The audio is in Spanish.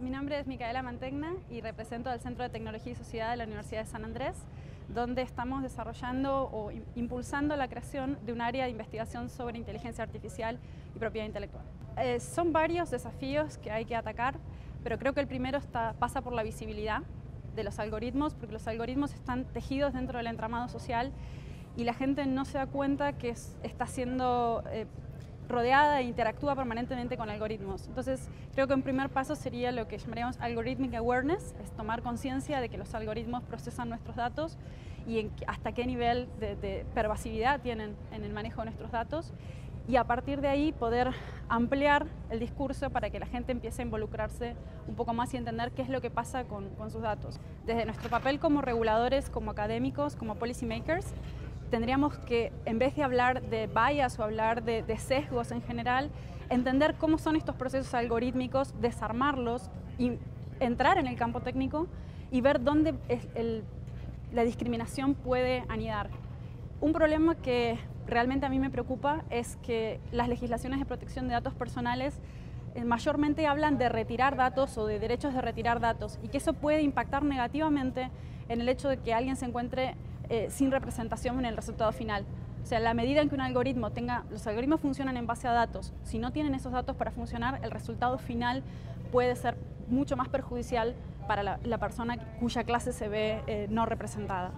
Mi nombre es Micaela Mantegna y represento al Centro de Tecnología y Sociedad de la Universidad de San Andrés, donde estamos desarrollando o impulsando la creación de un área de investigación sobre inteligencia artificial y propiedad intelectual. Eh, son varios desafíos que hay que atacar, pero creo que el primero está, pasa por la visibilidad de los algoritmos, porque los algoritmos están tejidos dentro del entramado social y la gente no se da cuenta que está siendo eh, rodeada e interactúa permanentemente con algoritmos. Entonces, creo que un primer paso sería lo que llamaríamos algorithmic awareness, es tomar conciencia de que los algoritmos procesan nuestros datos y hasta qué nivel de, pervasividad tienen en el manejo de nuestros datos y a partir de ahí poder ampliar el discurso para que la gente empiece a involucrarse un poco más y entender qué es lo que pasa con, con sus datos. Desde nuestro papel como reguladores, como académicos, como policy makers, tendríamos que, en vez de hablar de bias o hablar de, sesgos en general, entender cómo son estos procesos algorítmicos, desarmarlos y entrar en el campo técnico y ver dónde la discriminación puede anidar. Un problema que realmente a mí me preocupa es que las legislaciones de protección de datos personales eh, mayormente hablan de retirar datos o de derechos de retirar datos y que eso puede impactar negativamente en el hecho de que alguien se encuentre eh, sin representación en el resultado final. O sea, la medida en que un algoritmo tenga, los algoritmos funcionan en base a datos, si no tienen esos datos para funcionar, el resultado final puede ser mucho más perjudicial para la, persona cuya clase se ve eh, no representada.